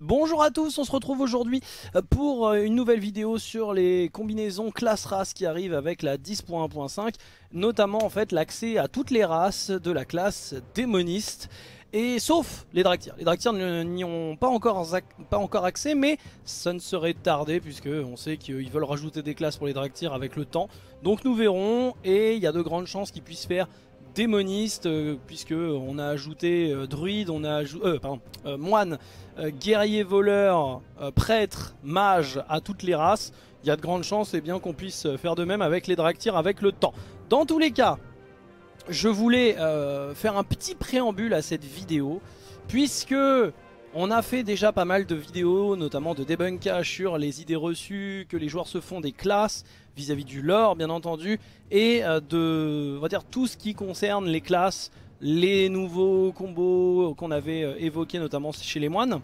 Bonjour à tous, on se retrouve aujourd'hui euh, pour euh, une nouvelle vidéo sur les combinaisons classe race qui arrivent avec la 10.1.5 Notamment en fait l'accès à toutes les races de la classe démoniste et sauf les Draktyrs. Les Draktyrs n'y ont pas encore, pas encore accès, mais ça ne serait tardé puisque on sait qu'ils veulent rajouter des classes pour les Draktyrs avec le temps. Donc nous verrons et il y a de grandes chances qu'ils puissent faire démoniste euh, puisque on a ajouté euh, druide, on a ajouté euh, pardon, moine, guerrier voleur, prêtre, mage à toutes les races. Il y a de grandes chances et eh bien qu'on puisse faire de même avec les Draktyrs avec le temps. Dans tous les cas, je voulais faire un petit préambule à cette vidéo puisque on a fait déjà pas mal de vidéos, notamment de débunkage sur les idées reçues que les joueurs se font des classes vis-à-vis du lore, bien entendu, et euh, de, tout ce qui concerne les classes, les nouveaux combos qu'on avait euh, évoqués, notamment chez les moines.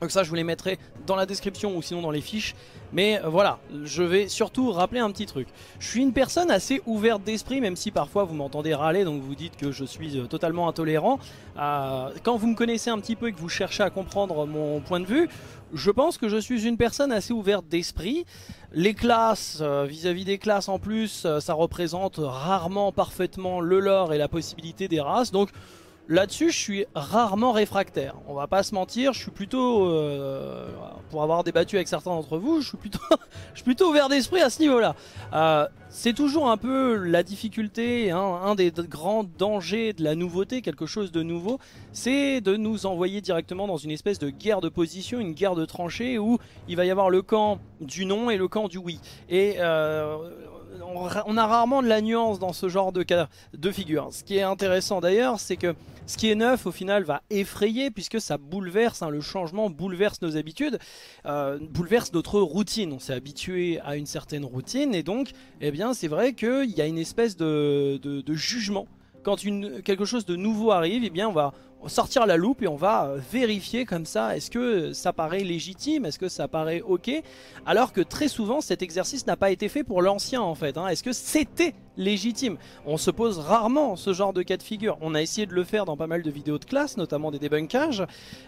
Donc ça je vous les mettrai dans la description ou sinon dans les fiches. Mais euh, voilà, je vais surtout rappeler un petit truc. Je suis une personne assez ouverte d'esprit Même si parfois vous m'entendez râler Donc vous dites que je suis euh, totalement intolérant. Euh, Quand vous me connaissez un petit peu et que vous cherchez à comprendre mon point de vue Je pense que je suis une personne assez ouverte d'esprit. Les classes, vis-à-vis -vis des classes en plus Ça représente rarement parfaitement le lore et la possibilité des races. Donc Là-dessus, je suis rarement réfractaire. On va pas se mentir, je suis plutôt, euh, pour avoir débattu avec certains d'entre vous, je suis plutôt, je suis plutôt ouvert d'esprit à ce niveau-là. Euh, c'est toujours un peu la difficulté, hein, un des grands dangers de la nouveauté, quelque chose de nouveau, c'est de nous envoyer directement dans une espèce de guerre de position, une guerre de tranchées où il va y avoir le camp du non et le camp du oui. Et euh, on, a rarement de la nuance dans ce genre de cas de figure. Ce qui est intéressant d'ailleurs, c'est que ce qui est neuf au final va effrayer puisque ça bouleverse, hein, le changement bouleverse nos habitudes, euh, bouleverse notre routine. On s'est habitué à une certaine routine et donc eh bien c'est vrai qu'il y a une espèce de, de jugement quand une, quelque chose de nouveau arrive, eh bien on va sortir la loupe et on va euh, vérifier comme ça, est-ce que ça paraît légitime, est-ce que ça paraît ok Alors que très souvent cet exercice n'a pas été fait pour l'ancien en fait, hein. est-ce que c'était légitime? On se pose rarement ce genre de cas de figure, on a essayé de le faire dans pas mal de vidéos de classe, notamment des débunkages,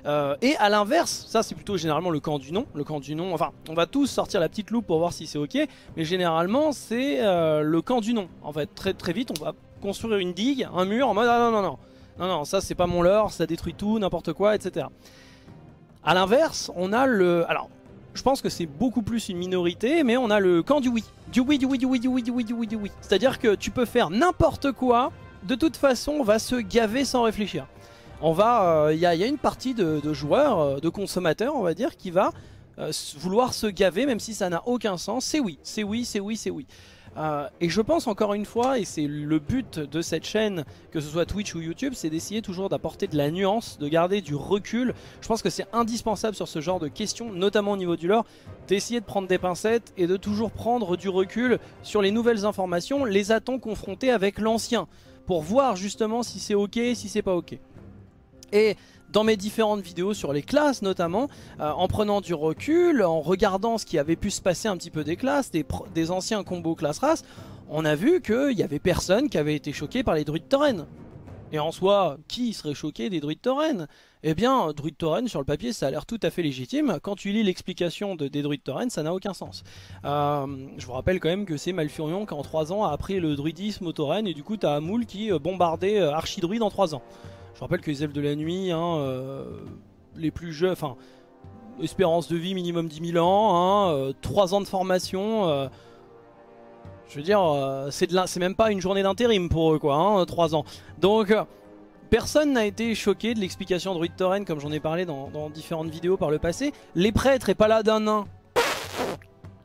euh, et à l'inverse, ça c'est plutôt généralement le camp du non, le camp du non, enfin on va tous sortir la petite loupe pour voir si c'est ok, mais généralement c'est euh, le camp du non, en fait. Très très vite on va construire une digue, un mur en mode ah non non non non non ça c'est pas mon leurre, ça détruit tout, n'importe quoi, etc. A l'inverse, on a le... Alors, je pense que c'est beaucoup plus une minorité, mais on a le camp du oui. Du oui, du oui, du oui, du oui, du oui, du oui, du oui. C'est-à-dire que tu peux faire n'importe quoi, de toute façon on va se gaver sans réfléchir. On va... Il euh, y, a une partie de, joueurs, euh, de consommateurs on va dire, qui va euh, vouloir se gaver même si ça n'a aucun sens. C'est oui, c'est oui, c'est oui, c'est oui. Euh, et je pense encore une fois, et c'est le but de cette chaîne, que ce soit Twitch ou YouTube, c'est d'essayer toujours d'apporter de la nuance, de garder du recul. Je pense que c'est indispensable sur ce genre de questions, notamment au niveau du lore, d'essayer de prendre des pincettes et de toujours prendre du recul sur les nouvelles informations, les a-t-on confrontés avec l'ancien, pour voir justement si c'est ok, si c'est pas ok. Et dans mes différentes vidéos sur les classes notamment, euh, en prenant du recul, en regardant ce qui avait pu se passer un petit peu des classes, des, anciens combos classe-race, on a vu qu'il y avait personne qui avait été choqué par les druides taurennes. Et en soi, qui serait choqué des druides taurennes? Eh bien, druides taurennes, sur le papier, ça a l'air tout à fait légitime. Quand tu lis l'explication de, des druides taurennes, ça n'a aucun sens. Euh, je vous rappelle quand même que c'est Malfurion qui en 3 ans a appris le druidisme aux taurennes, et du coup t'as Amoul qui euh, bombardait archidruide en 3 ans. Je rappelle que les elfes de la nuit, hein, euh, les plus jeunes, enfin, espérance de vie minimum 10 000 ans, hein, 3 euh, ans de formation. Euh, je veux dire, c'est même pas une journée d'intérim pour eux, quoi, hein, 3 ans. Donc, personne n'a été choqué de l'explication de Druid Torren, comme j'en ai parlé dans, différentes vidéos par le passé. Les prêtres et pas là d'un nain.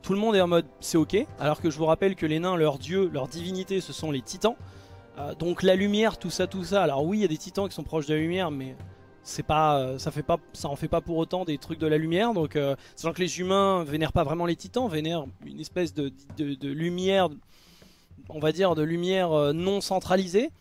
Tout le monde est en mode c'est ok, alors que je vous rappelle que les nains, leur dieu, leur divinité, ce sont les titans. Euh, donc la lumière, tout ça, tout ça. Alors oui, il y a des titans qui sont proches de la lumière, mais c'est pas, euh, ça fait pas, ça en fait pas pour autant des trucs de la lumière. Donc, euh, sachant que les humains vénèrent pas vraiment les titans, vénèrent une espèce de, lumière, on va dire de lumière non centralisée.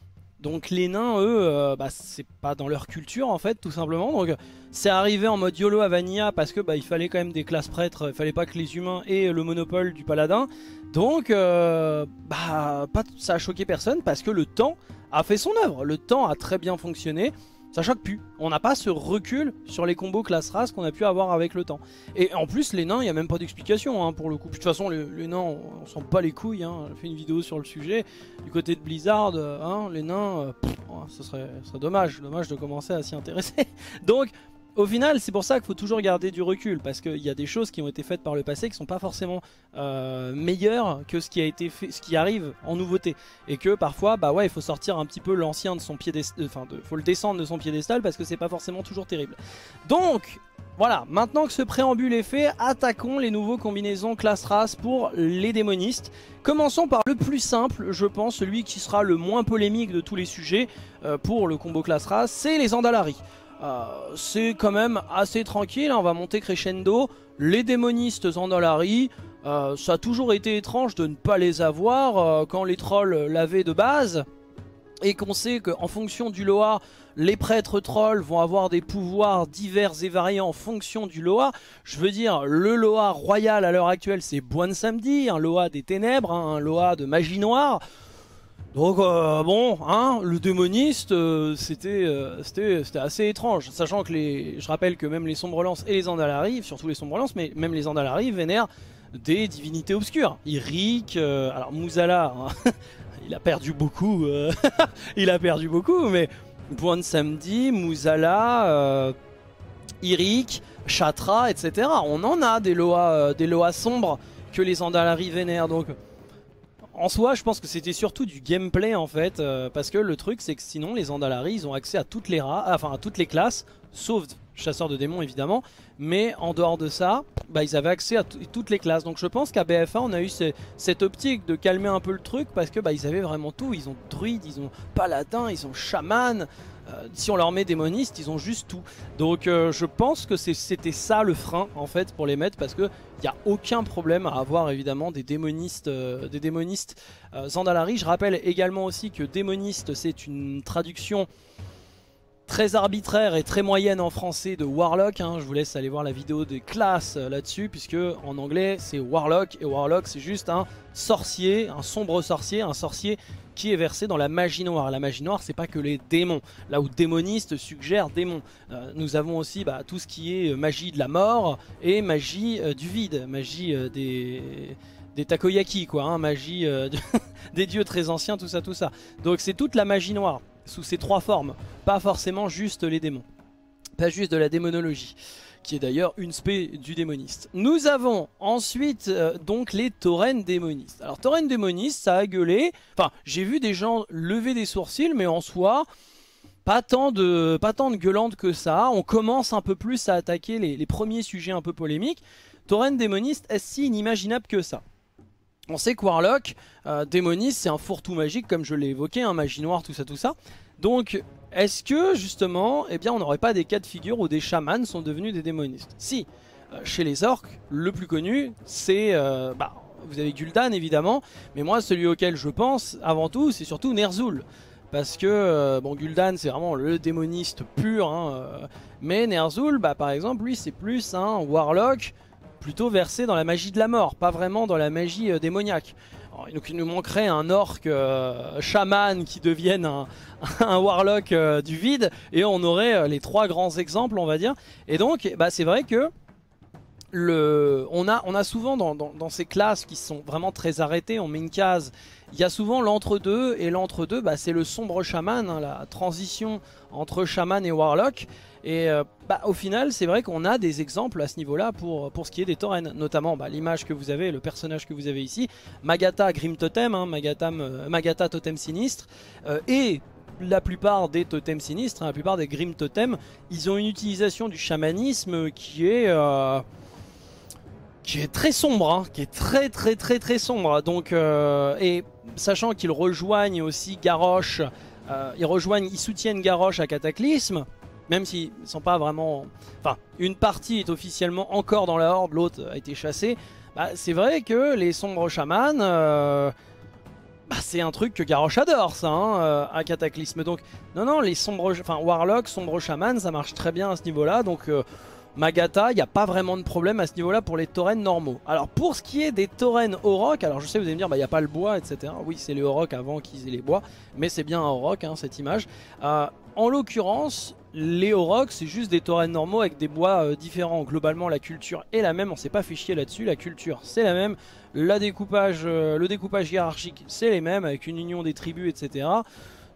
Donc les nains, eux, bah, c'est pas dans leur culture en fait, tout simplement. Donc c'est arrivé en mode YOLO à Vanilla parce que bah, il fallait quand même des classes prêtres, il fallait pas que les humains aient le monopole du paladin. Donc, euh, bah, pas, ça a choqué personne parce que le temps a fait son œuvre. Le temps a très bien fonctionné. Ça choque plus. On n'a pas ce recul sur les combos classe race qu'on a pu avoir avec le temps. Et en plus, les nains, il n'y a même pas d'explication hein, pour le coup. de toute façon, les, nains, on, sent pas les couilles. Hein. J'ai fait une vidéo sur le sujet. Du côté de Blizzard, hein, les nains, euh, ce serait, serait dommage. Dommage de commencer à s'y intéresser. Donc, au final, c'est pour ça qu'il faut toujours garder du recul, parce qu'il y a des choses qui ont été faites par le passé qui sont pas forcément euh, meilleures que ce qui a été fait, ce qui arrive en nouveauté, et que parfois, bah ouais, il faut sortir un petit peu l'ancien de son piédestal, enfin, de, faut le descendre de son piédestal parce que c'est pas forcément toujours terrible. Donc, voilà, maintenant que ce préambule est fait, attaquons les nouveaux combinaisons classe race pour les démonistes. Commençons par le plus simple, je pense, celui qui sera le moins polémique de tous les sujets euh, pour le combo classe race, c'est les Andalari. Euh, c'est quand même assez tranquille, hein, on va monter crescendo. Les démonistes en euh, ça a toujours été étrange de ne pas les avoir euh, quand les trolls l'avaient de base. Et qu'on sait qu'en fonction du Loa, les prêtres trolls vont avoir des pouvoirs divers et variés en fonction du Loa. Je veux dire, le Loa royal à l'heure actuelle, c'est Boine Samedi, un Loa des ténèbres, hein, un Loa de magie noire. Donc euh, bon, hein, le démoniste, euh, euh, c'était assez étrange, sachant que les, je rappelle que même les sombres lances et les andalari, surtout les sombres lances, mais même les andalari vénèrent des divinités obscures. Iric, alors Mouzala, hein, il a perdu beaucoup, il a perdu beaucoup, mais Buon Samedi, Mouzala, Iric, Chatra, etc. On en a des lois, des sombres que les andalari vénèrent, donc en soi, je pense que c'était surtout du gameplay en fait, euh, parce que le truc c'est que sinon les Andalari ils ont accès à toutes les rats, enfin à toutes les classes, sauf chasseurs de démons évidemment, mais en dehors de ça, bah, ils avaient accès à toutes les classes. Donc je pense qu'à BFA on a eu cette optique de calmer un peu le truc parce que bah, ils avaient vraiment tout. Ils ont druide, ils ont paladin, ils ont chaman, euh, si on leur met démoniste, ils ont juste tout. Donc euh, je pense que c'était ça le frein en fait pour les mettre parce que il n'y a aucun problème à avoir évidemment des démonistes, euh, des démonistes Zandalari. Je rappelle également aussi que démoniste c'est une traduction très arbitraire et très moyenne en français de Warlock. Hein. Je vous laisse aller voir la vidéo des classes là-dessus, puisque en anglais c'est Warlock, et Warlock c'est juste un sorcier, un sombre sorcier, un sorcier qui est versé dans la magie noire. La magie noire, c'est pas que les démons. Là où démoniste suggère démon. Euh, nous avons aussi bah, tout ce qui est euh, magie de la mort et magie euh, du vide, magie des des takoyaki quoi, hein, magie des dieux très anciens, tout ça, tout ça. Donc c'est toute la magie noire sous ces trois formes, pas forcément juste les démons, pas juste de la démonologie qui est d'ailleurs une spé du démoniste. Nous avons ensuite euh, donc les taurennes démonistes. Alors taurennes démonistes, ça a gueulé. Enfin, j'ai vu des gens lever des sourcils, mais en soi, pas tant de, pas tant de gueulantes que ça. On commence un peu plus à attaquer les, premiers sujets un peu polémiques. Taurennes démonistes, est-ce si inimaginable que ça? On sait que Warlock, euh, démoniste, c'est un fourre-tout magique, comme je l'ai évoqué, un magie noire, tout ça, tout ça. Donc, est-ce que justement, eh bien, on n'aurait pas des cas de figure où des chamans sont devenus des démonistes? Si, euh, chez les orques, le plus connu, c'est, euh, bah, vous avez Gul'dan évidemment, mais moi celui auquel je pense avant tout, c'est surtout Ner'zhul. Parce que, euh, bon, Gul'dan c'est vraiment le démoniste pur, hein, mais Ner'zhul, bah, par exemple, lui c'est plus un warlock plutôt versé dans la magie de la mort, pas vraiment dans la magie démoniaque. Donc il nous manquerait un orc euh, chaman qui devienne un, warlock euh, du vide et on aurait euh, les trois grands exemples on va dire. Et donc bah, c'est vrai que on, a, souvent dans, ces classes qui sont vraiment très arrêtées, on met une case, il y a souvent l'entre-deux et l'entre-deux bah, c'est le sombre chaman, hein, la transition entre chaman et warlock. Et euh, bah, au final, c'est vrai qu'on a des exemples à ce niveau-là pour, ce qui est des taurennes. Notamment bah, l'image que vous avez, le personnage que vous avez ici, Magata Grim Totem, hein, euh, Magata, Totem Sinistre, euh, et la plupart des totems sinistres, hein, la plupart des Grim Totem, ils ont une utilisation du chamanisme qui est qui est très sombre, hein, qui est très très très très sombre. Donc, et sachant qu'ils rejoignent aussi Garrosh, ils rejoignent, ils soutiennent Garrosh à Cataclysme même s'ils ne sont pas vraiment... Enfin, une partie est officiellement encore dans la horde, l'autre a été chassée. Bah, c'est vrai que les sombres chamans, euh, bah, c'est un truc que Garrosh adore, ça, hein, euh, à Cataclysme. Donc, non, non, les sombres... Enfin, Warlock, sombres chamans, ça marche très bien à ce niveau-là. Donc, euh, Magata, il n'y a pas vraiment de problème à ce niveau-là pour les taurennes normaux. Alors pour ce qui est des taurennes Auroch, alors je sais vous allez me dire, bah, il n'y a pas le bois, etc. Oui, c'est les Auroch avant qu'ils aient les bois, mais c'est bien un Auroch, hein, cette image. Euh, en l'occurrence, les Auroch, c'est juste des taurennes normaux avec des bois euh, différents. Globalement, la culture est la même, on s'est pas fait chier là-dessus. La culture, c'est la même. La découpage, euh, le découpage hiérarchique, c'est les mêmes, avec une union des tribus, etc.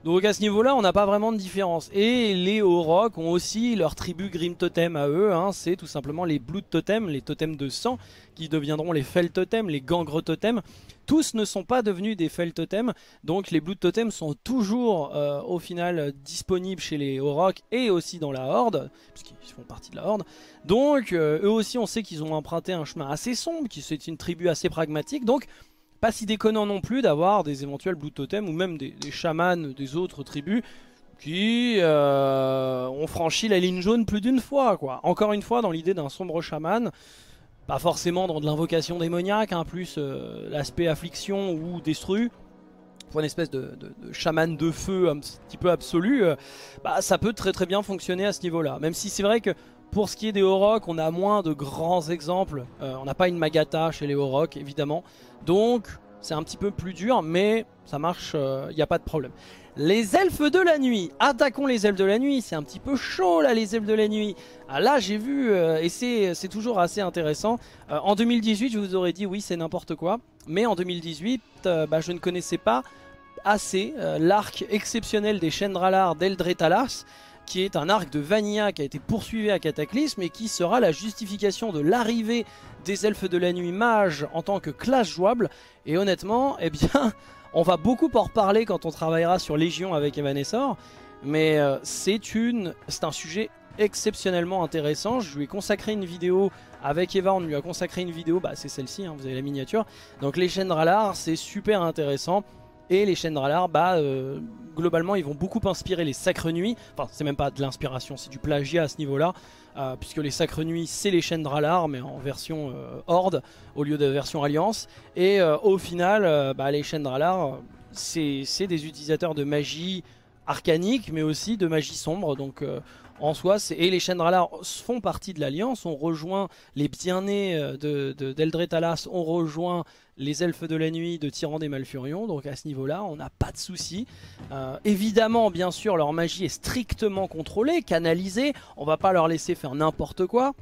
Donc à ce niveau-là, on n'a pas vraiment de différence. Et les Auroch ont aussi leur tribu Grim Totem à eux. Hein. C'est tout simplement les Blood Totem, les totems de sang, qui deviendront les Fel Totem, les Gangre Totem. Tous ne sont pas devenus des Fel Totem. Donc les Blood Totem sont toujours euh, au final disponibles chez les Auroch et aussi dans la Horde, puisqu'ils font partie de la Horde. Donc euh, eux aussi, on sait qu'ils ont emprunté un chemin assez sombre, qui c'est une tribu assez pragmatique. Donc pas si déconnant non plus d'avoir des éventuels Blue Totem ou même des, chamans des autres tribus qui euh, ont franchi la ligne jaune plus d'une fois. quoi. Encore une fois, dans l'idée d'un sombre chaman, pas forcément dans de l'invocation démoniaque, hein, plus euh, l'aspect affliction ou destru, pour une espèce de, chaman de feu un petit peu absolu, euh, bah, ça peut très très bien fonctionner à ce niveau-là. Même si c'est vrai que pour ce qui est des Auroch, on a moins de grands exemples. on n'a pas une Magata chez les Auroch, évidemment. Donc c'est un petit peu plus dur mais ça marche, il euh, n'y a pas de problème. Les elfes de la nuit, attaquons les elfes de la nuit, c'est un petit peu chaud là les elfes de la nuit. Ah, là j'ai vu, euh, et c'est toujours assez intéressant, euh, en 2018 je vous aurais dit oui c'est n'importe quoi, mais en 2018 bah, je ne connaissais pas assez l'arc exceptionnel des Chendralar d'Eldretalas qui est un arc de Vanilla qui a été poursuivi à Cataclysme et qui sera la justification de l'arrivée des elfes de la nuit mages en tant que classe jouable. Et honnêtement, eh bien, on va beaucoup en reparler quand on travaillera sur Légion avec Evanescor. Mais euh, c'est un sujet exceptionnellement intéressant. Je lui ai consacré une vidéo avec Eva, on lui a consacré une vidéo, bah c'est celle-ci, hein, vous avez la miniature. Donc les chaînes Ralar, c'est super intéressant. Et les chaînes Ralar, bah, euh, globalement, ils vont beaucoup inspirer les Sacres Nuits. Enfin, c'est même pas de l'inspiration, c'est du plagiat à ce niveau-là. Euh, puisque les Sacres Nuits, c'est les chaînes Ralar, mais en version euh, Horde, au lieu de version Alliance. Et au final, bah, les chaînes Ralar, c'est des utilisateurs de magie arcanique, mais aussi de magie sombre. Donc en soi, et les Chendralar font partie de l'Alliance, on rejoint les bien-nés euh, d'Eldred Talas, on rejoint les Elfes de la Nuit de Tyran des Malfurions, donc à ce niveau-là, on n'a pas de soucis. Euh, évidemment, bien sûr, leur magie est strictement contrôlée, canalisée, on va pas leur laisser faire n'importe quoi,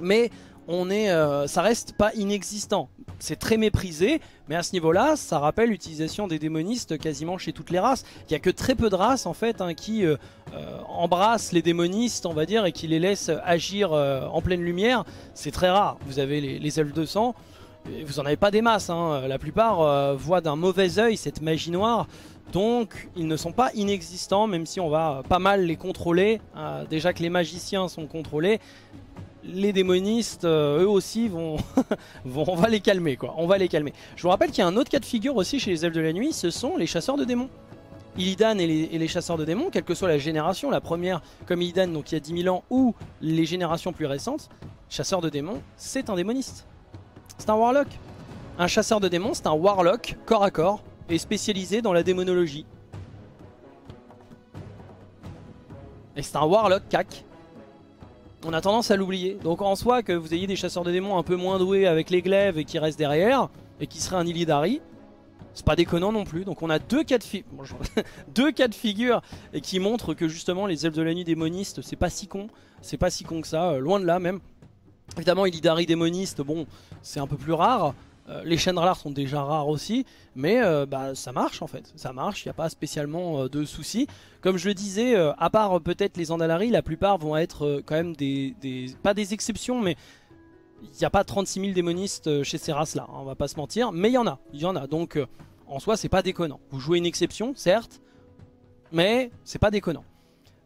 mais on est, euh, ça reste pas inexistant. C'est très méprisé, mais à ce niveau-là, ça rappelle l'utilisation des démonistes quasiment chez toutes les races. Il n'y a que très peu de races en fait hein, qui euh, euh, embrassent les démonistes, on va dire, et qui les laissent agir en pleine lumière. C'est très rare. Vous avez les, elfes de sang, vous en avez pas des masses. Hein. La plupart voient d'un mauvais oeil cette magie noire. Donc ils ne sont pas inexistants même si on va pas mal les contrôler. déjà que les magiciens sont contrôlés, les démonistes, euh, eux aussi, vont, on va les calmer quoi, on va les calmer. Je vous rappelle qu'il y a un autre cas de figure aussi chez les elfes de la nuit, ce sont les chasseurs de démons. Illidan et les, chasseurs de démons, quelle que soit la génération, la première comme Illidan donc il y a 10 000 ans, ou les générations plus récentes, chasseur de démons, c'est un démoniste. C'est un warlock. Un chasseur de démons, c'est un warlock corps à corps, et spécialisé dans la démonologie. Et c'est un warlock cac on a tendance à l'oublier. Donc en soi, que vous ayez des chasseurs de démons un peu moins doués avec les glaives et qui restent derrière, et qui seraient un Illidari, c'est pas déconnant non plus. Donc on a deux cas de, deux cas de figure et qui montrent que justement les elfes de la nuit démonistes, c'est pas si con. C'est pas si con que ça, euh, loin de là même. Évidemment, Illidari démoniste, bon, c'est un peu plus rare. Euh, les chaînes rares sont déjà rares aussi, mais euh, bah, ça marche en fait, ça marche, il n'y a pas spécialement euh, de soucis. Comme je le disais, à part peut-être les Andalari, la plupart vont être quand même des, pas des exceptions, mais il n'y a pas 36 000 démonistes chez ces races-là, hein, on va pas se mentir, mais il y en a, il y en a, donc en soi c'est pas déconnant. Vous jouez une exception, certes, mais c'est pas déconnant.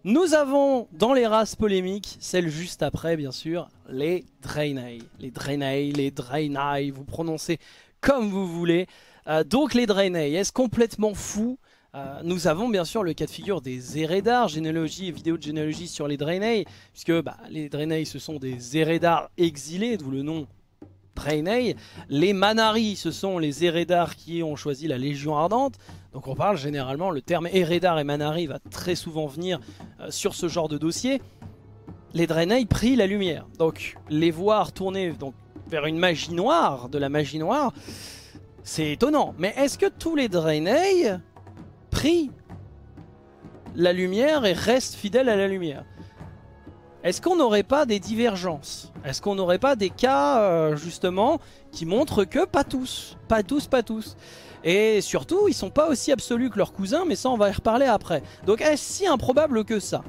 Nous avons dans les races polémiques, celle juste après bien sûr, les Draenei. Les Draenei, les Draenei, vous prononcez comme vous voulez. Euh, donc les Draenei, est-ce complètement fou euh, nous avons bien sûr le cas de figure des Eredar, généalogie et vidéo de généalogie sur les Draenei, puisque bah, les Draenei ce sont des Eredar exilés, d'où le nom Draenei. Les Manari, ce sont les Eredar qui ont choisi la Légion Ardente. Donc on parle généralement, le terme Eredar et Manari va très souvent venir euh, sur ce genre de dossier. les Draenei prient la lumière. Donc les voir tourner vers une magie noire, de la magie noire, c'est étonnant. Mais est-ce que tous les Draenei prient la lumière et restent fidèles à la lumière? Est-ce qu'on n'aurait pas des divergences? Est-ce qu'on n'aurait pas des cas, euh, justement, qui montrent que pas tous, pas tous, pas tous? Et surtout, ils sont pas aussi absolus que leurs cousins, mais ça on va y reparler après. Donc est-ce si improbable que ça?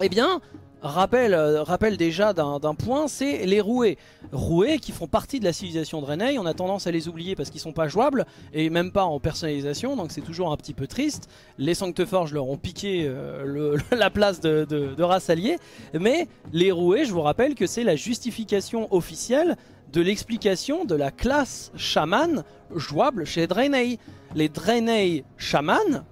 Eh bien, rappel, euh, déjà d'un point, c'est les roués. Roués qui font partie de la civilisation Draenei, on a tendance à les oublier parce qu'ils sont pas jouables, et même pas en personnalisation, donc c'est toujours un petit peu triste. Les Sancteforge leur ont piqué euh, la place de, de race alliée, mais les roués, je vous rappelle que c'est la justification officielle de l'explication de la classe chaman jouable chez Draenei. Les Draenei chaman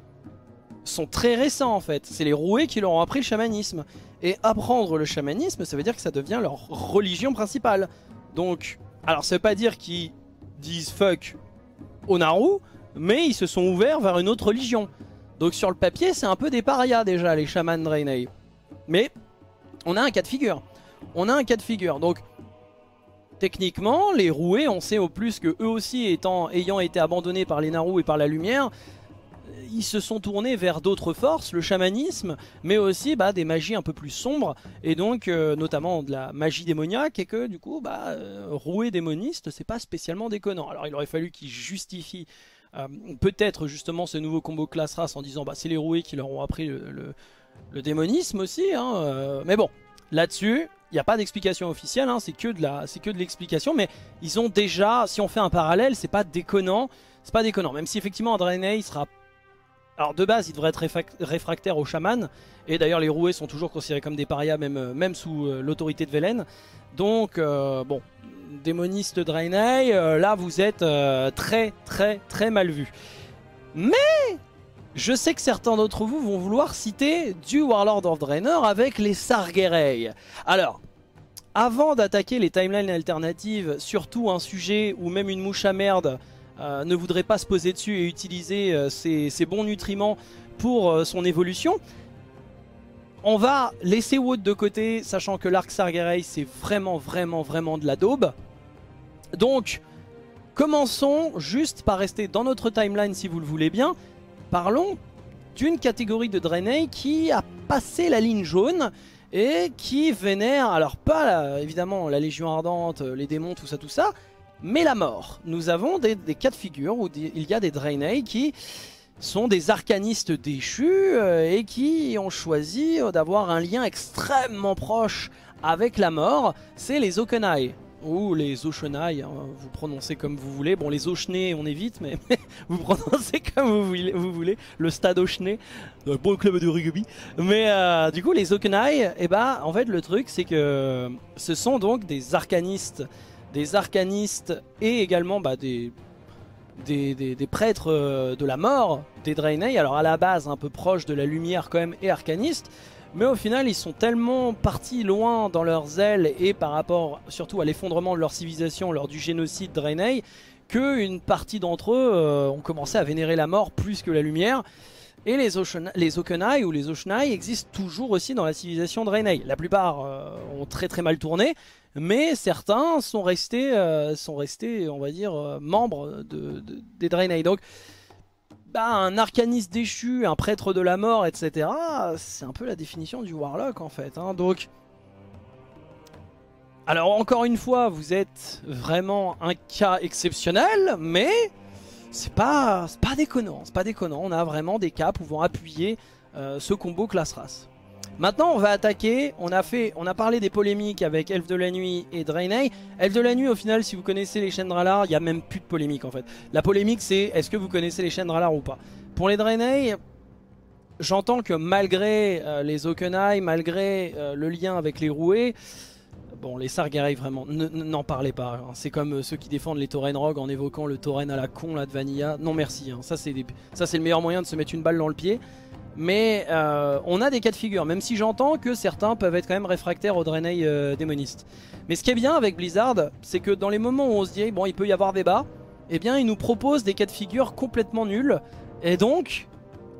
sont très récents en fait. C'est les roués qui leur ont appris le chamanisme. Et apprendre le chamanisme, ça veut dire que ça devient leur religion principale. Donc, alors ça veut pas dire qu'ils disent fuck au Naru, mais ils se sont ouverts vers une autre religion. Donc sur le papier, c'est un peu des parias déjà, les chamans Draenei. Mais on a un cas de figure. On a un cas de figure. Donc Techniquement, les roués, on sait au plus que eux aussi étant, ayant été abandonnés par les Naru et par la lumière, ils se sont tournés vers d'autres forces, le chamanisme, mais aussi bah, des magies un peu plus sombres, et donc euh, notamment de la magie démoniaque, et que du coup, bah, euh, roué c'est pas spécialement déconnant. Alors il aurait fallu qu'ils justifient euh, peut-être justement ce nouveau combo classe race en disant bah, c'est les roués qui leur ont appris le, démonisme aussi, hein, mais bon, là-dessus, n'y a pas d'explication officielle, hein, c'est que de l'explication, mais ils ont déjà, si on fait un parallèle, c'est pas déconnant, c'est pas déconnant, même si effectivement Draenei sera... Alors de base, il devrait être réfractaire au chaman, et d'ailleurs les roués sont toujours considérés comme des parias, même, euh, même sous euh, l'autorité de Velen. Donc, euh, bon, démoniste Draenei, là vous êtes très très très mal vu. Mais je sais que certains d'entre vous vont vouloir citer du Warlord of Draenor avec les Sargerai. Alors, avant d'attaquer les timelines alternatives, surtout un sujet où même une mouche à merde euh, ne voudrait pas se poser dessus et utiliser euh, ses, bons nutriments pour euh, son évolution, on va laisser Wood de côté, sachant que l'arc Sargerai c'est vraiment vraiment vraiment de la daube. Donc, commençons juste par rester dans notre timeline si vous le voulez bien, Parlons d'une catégorie de Draenei qui a passé la ligne jaune et qui vénère, alors pas évidemment la Légion Ardente, les démons, tout ça, tout ça, mais la mort. Nous avons des, cas de figure où il y a des Draenei qui sont des arcanistes déchus euh, et qui ont choisi d'avoir un lien extrêmement proche avec la mort, c'est les Okenai ou les Oshenai, hein, vous prononcez comme vous voulez. Bon, les Oshenai, on évite, mais, vous prononcez comme vous voulez. Le stade Oshenai, un bon club de rugby. Mais euh, du coup, les Okenai, et eh ben, en fait, le truc, c'est que ce sont donc des arcanistes, des arcanistes et également bah, des, des, des, prêtres euh, de la mort des Draenei. Alors, à la base, un peu proche de la lumière quand même et arcanistes. Mais au final, ils sont tellement partis loin dans leurs ailes et par rapport surtout à l'effondrement de leur civilisation lors du génocide Draenei, qu'une partie d'entre eux euh, ont commencé à vénérer la mort plus que la lumière. Et les, Okenai ou les Oshnai existent toujours aussi dans la civilisation Draenei. La plupart euh, ont très très mal tourné, mais certains sont restés, euh, sont restés on va dire, membres de, des Draenei. Donc bah, un arcaniste déchu, un prêtre de la mort, etc. C'est un peu la définition du Warlock en fait. Hein. Donc, alors encore une fois, vous êtes vraiment un cas exceptionnel, mais c'est pas, pas déconnant. C'est pas déconnant. On a vraiment des cas pouvant appuyer euh, ce combo classe race. Maintenant, on va attaquer. On a fait, on a parlé des polémiques avec Elf de la Nuit et Draenei. Elf de la Nuit, au final, si vous connaissez les chaînes Dralar, il n'y a même plus de polémique en fait. La polémique, c'est est-ce que vous connaissez les chaînes Dralar ou pas? Pour les Draenei, j'entends que malgré euh, les Okenai, malgré euh, le lien avec les roués, Bon, les Sargerai, vraiment, n'en parlez pas. Hein. C'est comme euh, ceux qui défendent les Tauren Rogue en évoquant le Tauren à la con là, de Vanilla. Non merci, hein. ça c'est le meilleur moyen de se mettre une balle dans le pied. Mais euh, on a des cas de figure, même si j'entends que certains peuvent être quand même réfractaires au Draenei euh, démoniste. Mais ce qui est bien avec Blizzard, c'est que dans les moments où on se dit bon il peut y avoir débat, eh bien ils nous proposent des cas de figure complètement nuls. Et donc,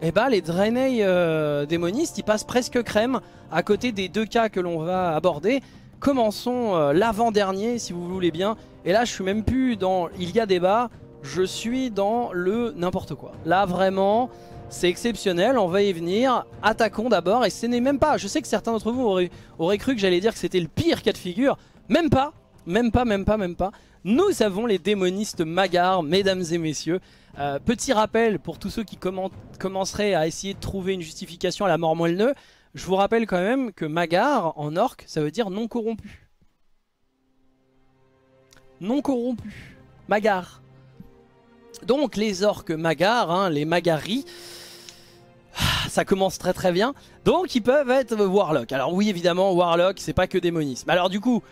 et bah les Draenei euh, démonistes, ils passent presque crème à côté des deux cas que l'on va aborder. Commençons euh, l'avant-dernier, si vous voulez bien. Et là, je suis même plus dans il y a débat, je suis dans le n'importe quoi. Là, vraiment, c'est exceptionnel, on va y venir. Attaquons d'abord, et ce n'est même pas, je sais que certains d'entre vous auraient, cru que j'allais dire que c'était le pire cas de figure. Même pas, même pas, même pas, même pas. Nous avons les démonistes Magar, mesdames et messieurs. Euh, petit rappel pour tous ceux qui commenceraient à essayer de trouver une justification à la mort moelleux. Je vous rappelle quand même que Magar, en orc, ça veut dire non corrompu. Non corrompu. Magar. Donc les orques Magar, hein, les Magaris, ça commence très très bien. Donc ils peuvent être Warlock. Alors oui évidemment Warlock c'est pas que démonisme. Alors du coup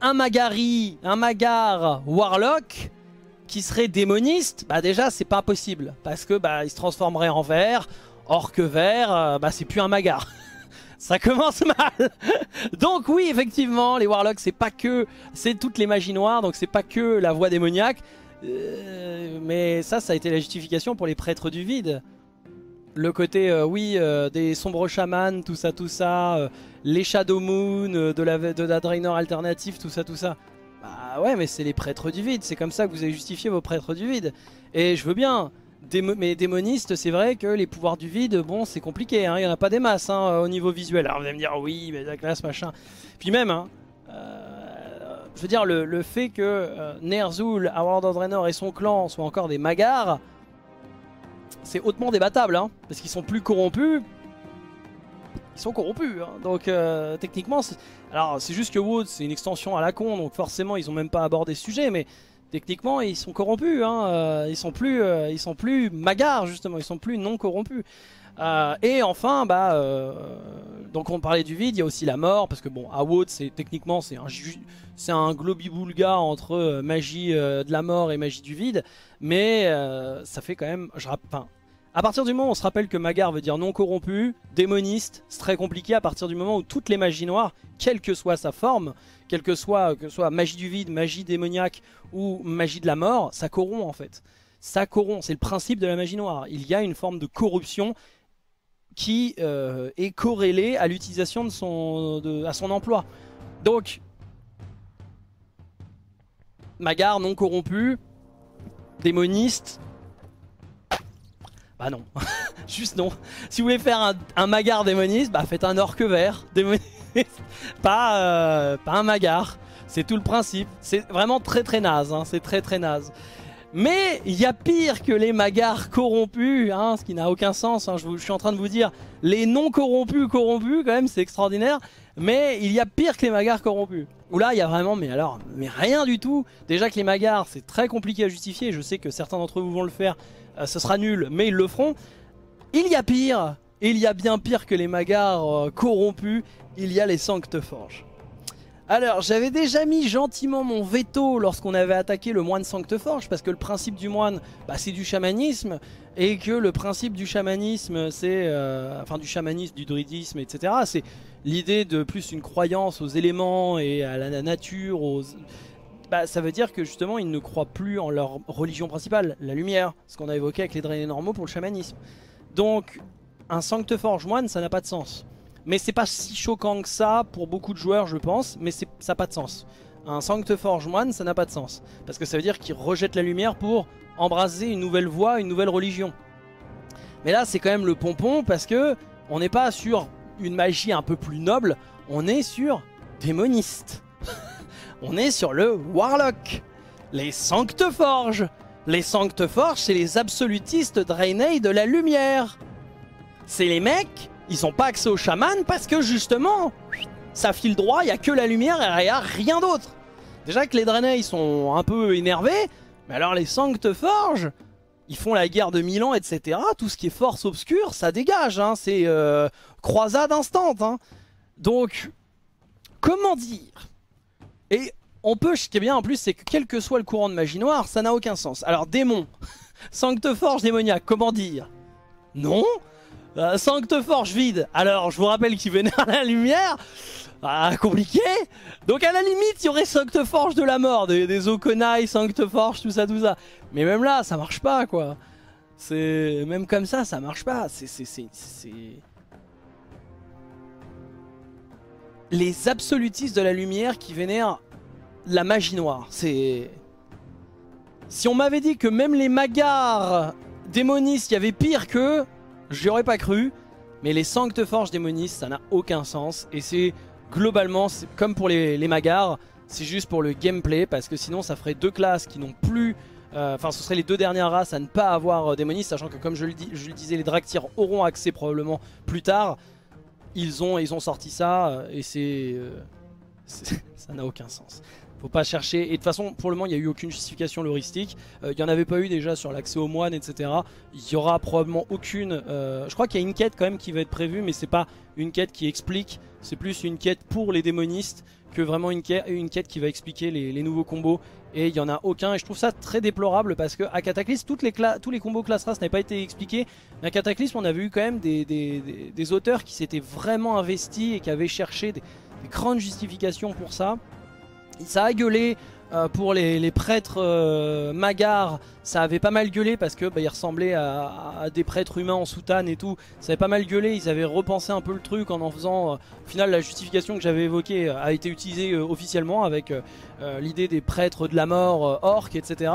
un Magari, un Magar Warlock qui serait démoniste, bah déjà c'est pas possible. Parce que bah il se transformerait en vert, or que vert, euh, bah c'est plus un Magar. Ça commence mal Donc oui effectivement les Warlocks c'est pas que, c'est toutes les magies noires, donc c'est pas que la voix démoniaque. Euh, mais ça ça a été la justification pour les prêtres du vide le côté, euh, oui, euh, des sombres chamans, tout ça, tout ça, les Shadow Moon, de la, de la Draenor alternative, tout ça, tout ça. Bah ouais, mais c'est les prêtres du vide, c'est comme ça que vous avez justifié vos prêtres du vide. Et je veux bien, mais démonistes, c'est vrai que les pouvoirs du vide, bon, c'est compliqué, hein, il n'y en a pas des masses hein, au niveau visuel. Alors vous allez me dire, oui, mais la classe, machin. Puis même, hein, je veux dire, le, fait que Ner'zhul, World of Draenor et son clan soient encore des magars, c'est hautement débattable, hein, parce qu'ils sont plus corrompus. Ils sont corrompus, hein, donc euh, techniquement, alors c'est juste que Wood c'est une extension à la con, donc forcément ils ont même pas abordé ce sujet, mais techniquement ils sont corrompus, hein, euh, ils sont plus, euh, ils sont plus magars justement, ils sont plus non corrompus. Et enfin, bah, donc on parlait du vide, il y a aussi la mort, parce que bon, à Wood c'est techniquement c'est un, c'est un globi-boulga entre magie de la mort et magie du vide, mais ça fait quand même, je, enfin, à partir du moment où on se rappelle que Magar veut dire non corrompu, démoniste, c'est très compliqué à partir du moment où toutes les magies noires, quelle que soit sa forme, quelle que soit, que soit magie du vide, magie démoniaque ou magie de la mort, ça corrompt en fait. Ça corrompt, c'est le principe de la magie noire. Il y a une forme de corruption qui euh, est corrélée à l'utilisation de son, emploi. Donc, Magar non corrompu, démoniste, bah non, juste non. Si vous voulez faire un, un magar démoniste, bah faites un orque vert démoniste, pas, euh, un magar. C'est tout le principe. C'est vraiment très très naze, hein. c'est très très naze. Mais il y a pire que les magars corrompus, hein, ce qui n'a aucun sens. Hein. Je, suis en train de vous dire, les non corrompus corrompus, quand même, c'est extraordinaire. Mais il y a pire que les magars corrompus. Où là, il y a vraiment, mais alors, mais rien du tout. Déjà que les magars, c'est très compliqué à justifier. Je sais que certains d'entre vous vont le faire euh, ce sera nul, mais ils le feront. Il y a pire, il y a bien pire que les magars euh, corrompus, il y a les Sancteforges. Alors, j'avais déjà mis gentiment mon veto lorsqu'on avait attaqué le moine Sancteforge, parce que le principe du moine, bah, c'est du chamanisme, et que le principe du chamanisme, c'est... Euh, enfin, du chamanisme, du druidisme, etc., c'est l'idée de plus une croyance aux éléments et à la nature, aux, bah, ça veut dire que justement ils ne croient plus en leur religion principale, la lumière, ce qu'on a évoqué avec les drainés normaux pour le chamanisme. Donc un Sancteforge moine ça n'a pas de sens. Mais c'est pas si choquant que ça pour beaucoup de joueurs je pense, mais ça n'a pas de sens. Un Sancteforge moine ça n'a pas de sens. Parce que ça veut dire qu'ils rejettent la lumière pour embraser une nouvelle voie, une nouvelle religion. Mais là c'est quand même le pompon parce que on n'est pas sur une magie un peu plus noble, on est sur démoniste. on est sur le Warlock. Les Sancteforges. Les Sancteforges, c'est les absolutistes Draenei de la lumière. C'est les mecs, ils ont pas accès aux chaman parce que justement, ça file droit, il n'y a que la lumière et il a rien d'autre. Déjà que les Draenei sont un peu énervés, mais alors les Sancteforges, ils font la guerre de Milan, etc. Tout ce qui est force obscure, ça dégage, hein. c'est euh, croisade instant. Hein. Donc, comment dire? Et on peut, ce qui est bien en plus, c'est que quel que soit le courant de magie noire, ça n'a aucun sens. Alors démon, Sancteforge démoniaque, comment dire? Non euh, Sancteforge vide, alors je vous rappelle qu'il venait à la lumière, ah, compliqué Donc à la limite, il y aurait Sancteforge de la mort, des, des Okonai, Sancteforge, tout ça, tout ça. Mais même là, ça marche pas quoi. C'est même comme ça, ça marche pas. C'est les absolutistes de la lumière qui vénèrent la magie noire. C'est si on m'avait dit que même les magars démonistes, il y avait pire qu'eux, j'y aurais pas cru. Mais les Sancte-Forge démonistes, ça n'a aucun sens. Et c'est globalement, comme pour les, magars, c'est juste pour le gameplay. Parce que sinon, ça ferait deux classes qui n'ont plus euh, enfin, ce seraient les deux dernières races à ne pas avoir euh, démonistes, sachant que comme je le, disais, les Draktyr auront accès probablement plus tard. Ils ont, ils ont sorti ça euh, et c'est... ça n'a aucun sens. Faut pas chercher. Et de toute façon, pour le moment, il n'y a eu aucune justification loristique. Il n'y en avait pas eu déjà sur l'accès aux moines, etc. Il y aura probablement aucune. je crois qu'il y a une quête quand même qui va être prévue, mais c'est pas une quête qui explique. C'est plus une quête pour les démonistes que vraiment une quête, une quête qui va expliquer les, nouveaux combos et il n'y en a aucun et je trouve ça très déplorable parce que à Cataclysme toutes les tous les combos classe race n'avaient pas été expliqués mais à Cataclysme on avait eu quand même des, auteurs qui s'étaient vraiment investis et qui avaient cherché des, grandes justifications pour ça ça a gueulé euh, pour les, prêtres euh, magars, ça avait pas mal gueulé parce que bah, ils ressemblaient à, des prêtres humains en soutane et tout. Ça avait pas mal gueulé, ils avaient repensé un peu le truc en en faisant... Euh, au final, la justification que j'avais évoquée a été utilisée officiellement avec l'idée des prêtres de la mort, orques, etc.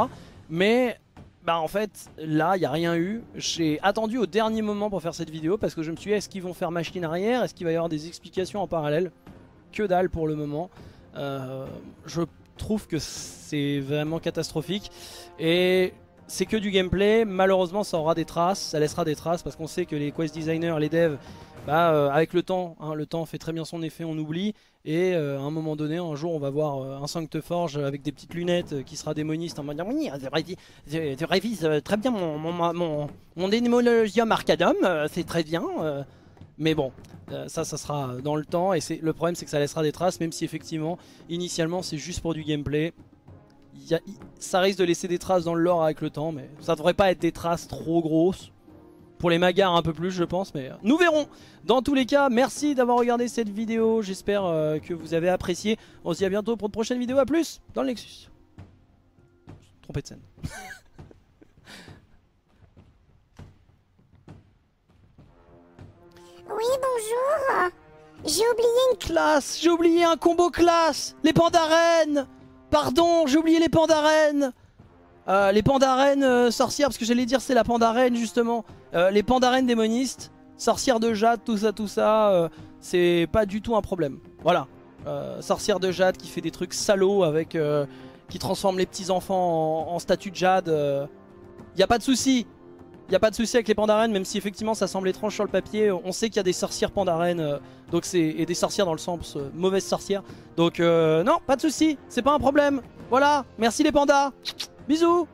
Mais bah en fait là il n'y a rien eu J'ai attendu au dernier moment pour faire cette vidéo Parce que je me suis dit est-ce qu'ils vont faire machine arrière? Est-ce qu'il va y avoir des explications en parallèle? Que dalle pour le moment Je trouve que c'est vraiment catastrophique. Et c'est que du gameplay, malheureusement ça aura des traces, ça laissera des traces parce qu'on sait que les quest designers, les devs, bah, euh, avec le temps, hein, le temps fait très bien son effet, on oublie. Et euh, à un moment donné, un jour, on va voir euh, un Sancte Forge avec des petites lunettes qui sera démoniste en mode oui, tu révises très bien mon, mon, mon, Arcadum, c'est très bien. Mais bon, euh, ça, ça sera dans le temps et le problème c'est que ça laissera des traces même si effectivement initialement c'est juste pour du gameplay. ça risque de laisser des traces dans le lore avec le temps mais ça devrait pas être des traces trop grosses. Pour les magars un peu plus je pense mais euh, nous verrons. Dans tous les cas merci d'avoir regardé cette vidéo, j'espère euh, que vous avez apprécié. On se dit à bientôt pour de prochaines vidéos, à plus dans le Nexus. Trompé de scène. Oui, bonjour. J'ai oublié une classe. J'ai oublié un combo classe. Les pandarènes. Pardon, j'ai oublié les pandarènes. Euh, les pandarènes euh, sorcières, parce que j'allais dire c'est la pandarène justement. Euh, les pandarènes démonistes, sorcières de jade, tout ça, tout ça, c'est pas du tout un problème. Voilà. sorcière de jade qui fait des trucs salauds avec... qui transforme les petits enfants en, en statue de jade. Il y a pas de souci. N'y a pas de souci avec les pandarènes, même si effectivement ça semble étrange sur le papier. On sait qu'il y a des sorcières pandarènes, euh, donc c'est et des sorcières dans le sens euh, mauvaise sorcière. Donc euh, non, pas de souci, c'est pas un problème. Voilà, merci les pandas. Bisous